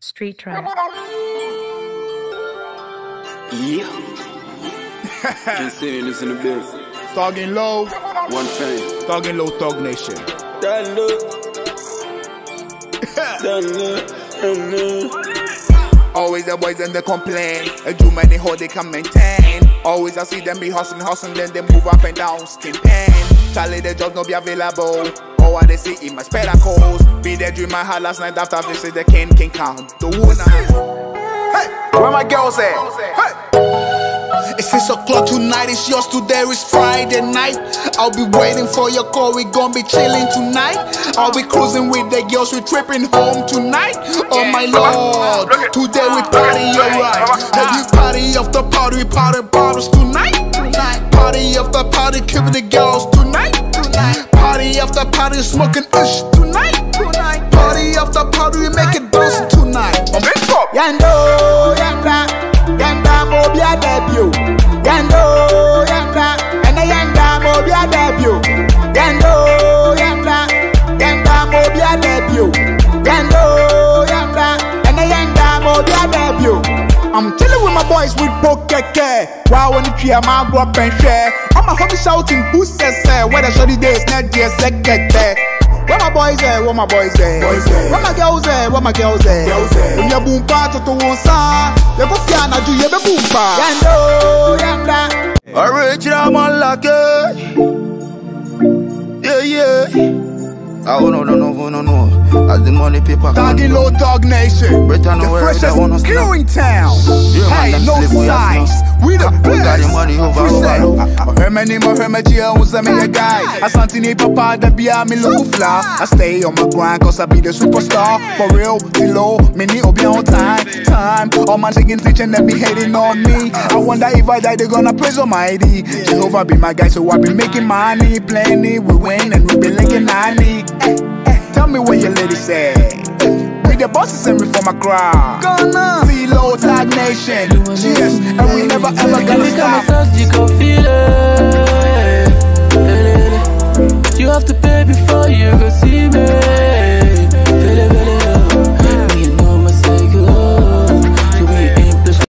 Street Tribe. Yeah. Been saying this in the building. Thugging low, One time. thugging low, thug nation. Done look. Done look. Done look. Always the boys and they complain. A too many how they can maintain. Always I see them be hustling, hustling, then they move up and down, skin pain. Charlie, the jobs no be available. What they see in my spectacles. Be there dream my heart last night after this is the king, king count. The winner. Hey, where my girls at? Hey. It's six o'clock tonight, it's yours today, it's Friday night. I'll be waiting for your call, we gon' be chilling tonight. I'll be cruising with the girls, we tripping home tonight. Oh my lord, today we party alright. Have you party after party, we party bottles tonight. Party after party, keeping the girls. Party after party, smoking ish tonight. Party after party, we make it dance tonight. On big top. Yando, yanda, yanda mo bi adabio. Yando, yanda, ene yanda mo bi adabio. Yando, yanda, yanda mo bi adabio. Yando, my boys with Pokeke. Wow, when you hear my go up and share. I'm a homie shouting, who says, eh, where the shorty days, not just second Where my boys at? Where my boys at? Boys at. Where my girls at? Where my girls at? Girls at. When you boom pa to to one sa, you go fi na ju you be boom pa. Yando, yanda. Original man like it. Yeah, yeah. Oh, no, no, no, no, no, no. As the money paper Thugging low, thug nation. Know The freshest in town. Yeah, Hey, them no size. We the We got the best. money over, We say, over, over. Mahema ni mahema jia unsa me a guy. Asante ni papa da bia me look fly. I stay on my grind cause I be the superstar. For real, below, me ni obi on time. Time, all my chickens teaching them be hating on me. I wonder if I die, they gonna praise Almighty. Jehovah be my guy, so I be making money. Plenty, we win and we be linking 90. Eh. Tell me what your lady say. We the bosses and we from a crowd. Gonna see low tag nation. Cheers, and we never ever gonna Every time I stop.